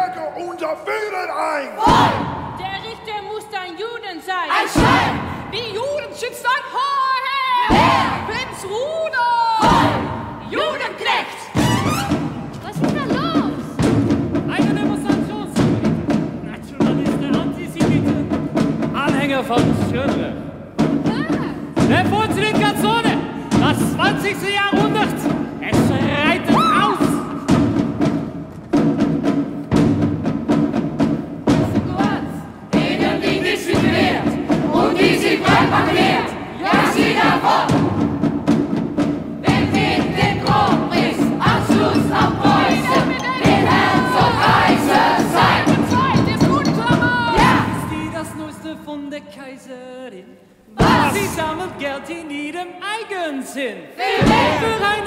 Mühlen ein! Der Richter muss ein Juden sein. Ein Schein! Die Juden schützt ein Hoher! Prinz Rudolf! Judenknecht! Was ist da los? Eine Demonstrationspolitik. Nationalisten, Antisemiten, Anhänger von Schönberg. Der Fortschritt Gazzone, das 20. Jahrhundert, Sie sammelt Geld in ihrem Eigensinn. Mehr! Für